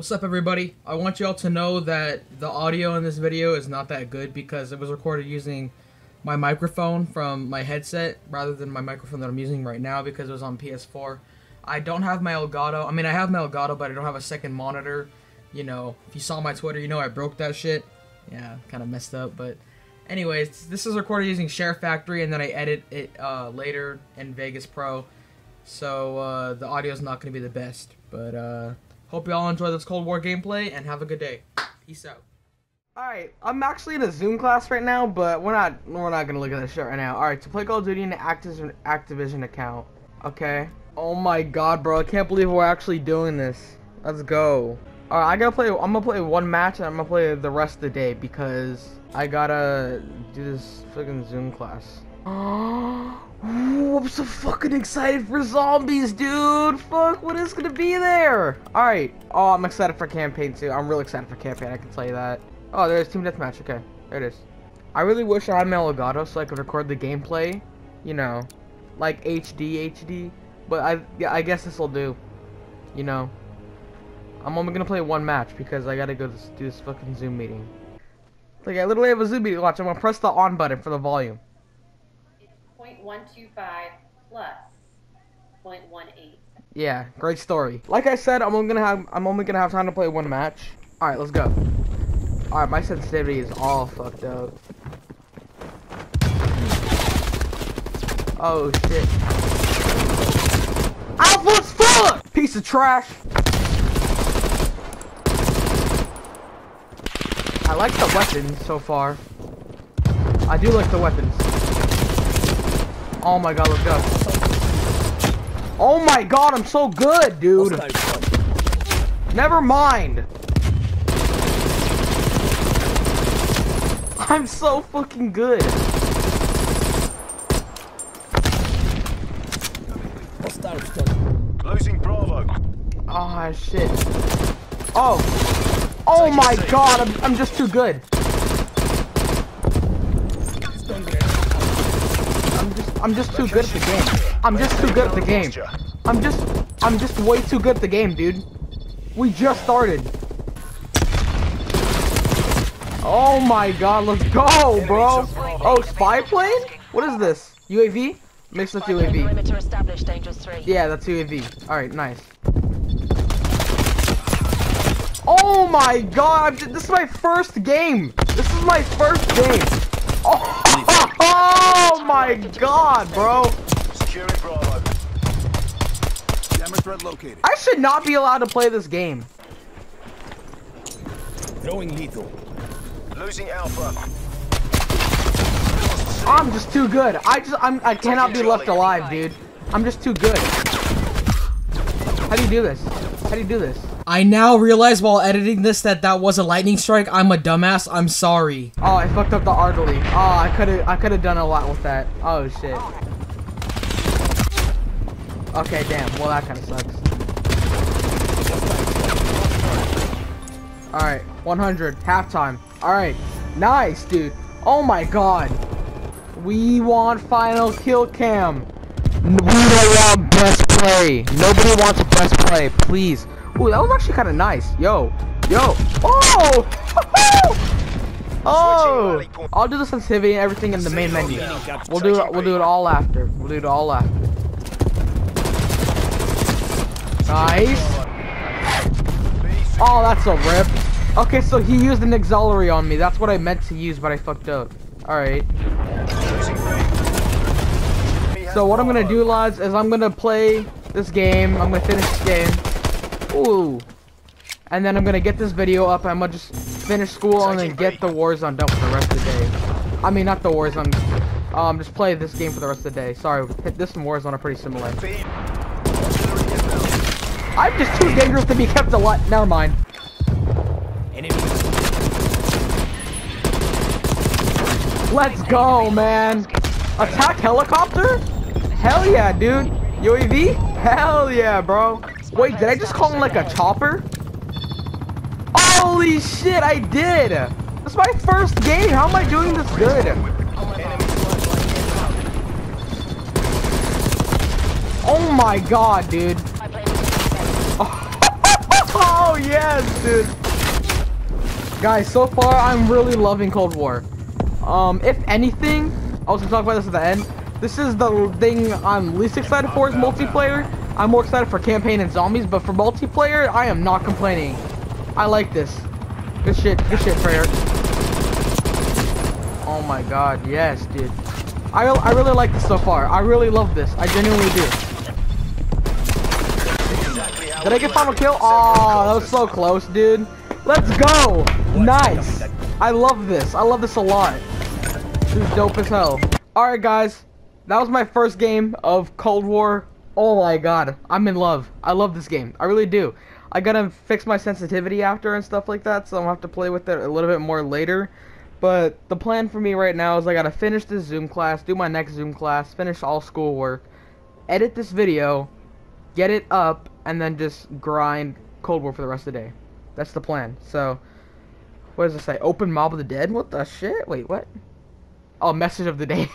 What's up everybody? I want you all to know that the audio in this video is not that good because it was recorded using my microphone from my headset rather than my microphone that I'm using right now because it was on PS4. I don't have my Elgato. I mean, I have my Elgato, but I don't have a second monitor. You know, if you saw my Twitter, you know I broke that shit. Yeah, kind of messed up, but anyways, this is recorded using Share Factory and then I edit it uh, later in Vegas Pro. So uh, the audio is not going to be the best, but uh, Hope you all enjoy this Cold War gameplay and have a good day. Peace out. Alright, I'm actually in a Zoom class right now, but we're not we're not gonna look at this shit right now. Alright, to play Call of Duty in the Activision Activision account. Okay. Oh my god, bro, I can't believe we're actually doing this. Let's go. Alright, I gotta play I'm gonna play one match and I'm gonna play the rest of the day because I gotta do this fucking Zoom class. I'm so fucking excited for zombies, dude. Fuck, what is gonna be there? All right. Oh, I'm excited for campaign too. I'm really excited for campaign. I can tell you that. Oh, there's team deathmatch. Okay, there it is. I really wish I had my Elgato so I could record the gameplay. You know, like HD, HD. But I, yeah, I guess this will do. You know. I'm only gonna play one match because I gotta go do this fucking Zoom meeting. Like I literally have a Zoom meeting. Watch, I'm gonna press the on button for the volume. 0.125 plus 0.18. Yeah, great story. Like I said, I'm only gonna have I'm only gonna have time to play one match. All right, let's go. All right, my sensitivity is all fucked up. Oh shit. Alpha's fuck! Piece of trash. I like the weapons so far. I do like the weapons. Oh my god, let's go. Oh my god, I'm so good, dude. Never mind. I'm so fucking good. Losing Bravo. Oh shit. Oh. Oh my god, I'm, I'm just too good. I'm just too good at the game. I'm just too good at the game. I'm just, I'm just way too good at the game, dude. We just started. Oh my god, let's go, bro. Oh, spy plane? What is this? UAV? Mixed with UAV. Yeah, that's UAV. Alright, nice. Oh my god, this is my first game. This is my first game. Oh, oh my god, bro. Securing Bravo. Jammer threat located. I should not be allowed to play this game. Throwing lethal. Losing Alpha. I'm just too good. I just I'm I cannot be left alive, dude. I'm just too good. How do you do this? How do you do this? I now realize while editing this that that was a lightning strike. I'm a dumbass. I'm sorry. Oh, I fucked up the artery. Oh, I could have I could have done a lot with that. Oh shit. Okay, damn. Well, that kind of sucks. All right, 100 halftime. All right, nice, dude. Oh my god. We want final kill cam. We don't want best play. Nobody wants a best play, please. Ooh, that was actually kind of nice. Yo, yo. Oh! oh! I'll do the sensitivity and everything in the main menu. We'll do it. We'll do it all after. We'll do it all after. Nice. Oh, that's a rip. Okay, so he used an auxiliary on me. That's what I meant to use, but I fucked up. Alright. So what I'm gonna do, lads, is I'm gonna play this game. I'm gonna finish this game. Ooh. And then I'm gonna get this video up. I'm gonna just finish school and then get the Warzone done for the rest of the day. I mean, not the Warzone. Um, just play this game for the rest of the day. Sorry, this and Warzone are pretty similar. I'm just too dangerous to be kept alive. Never mind. Let's go, man. Attack helicopter? Hell yeah, dude. UAV? Hell yeah, bro. Wait, did I just call him like a chopper? Holy shit, I did! That's my first game. How am I doing this good? Oh my god, dude. Oh yes, dude. Guys, so far I'm really loving Cold War. Um, if anything, I was gonna talk about this at the end. This is the thing I'm least excited for is multiplayer. I'm more excited for campaign and zombies, but for multiplayer, I am not complaining. I like this. Good shit, good shit, Treyarch. Oh my god, yes, dude. I, I really like this so far. I really love this. I genuinely do. Did I get final kill? Oh, that was so close, dude. Let's go. Nice. I love this. I love this a lot. This is dope as hell. Alright, guys. That was my first game of Cold War. Oh my god. I'm in love. I love this game. I really do. I gotta fix my sensitivity after and stuff like that, so gonna have to play with it a little bit more later. But the plan for me right now is I gotta finish this Zoom class, do my next Zoom class, finish all schoolwork, edit this video, get it up, and then just grind Cold War for the rest of the day. That's the plan. So, what does it say? Open Mob of the Dead? What the shit? Wait, what? Oh, message of the day.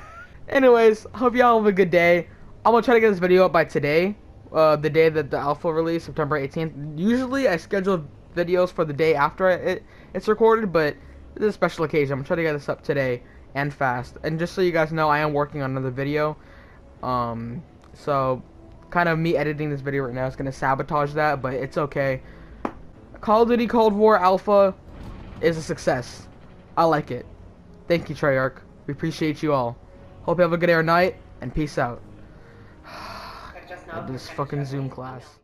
Anyways, hope y'all have a good day. I'm gonna try to get this video up by today, uh, the day that the alpha release, September 18th. Usually, I schedule videos for the day after it it's recorded, but this is a special occasion. I'm gonna try to get this up today and fast. And just so you guys know, I am working on another video. Um, so kind of me editing this video right now is gonna sabotage that, but it's okay. Call of Duty Cold War Alpha is a success. I like it. Thank you, Treyarch. We appreciate you all. Hope you have a good air night, and peace out just. This fucking Zoom class.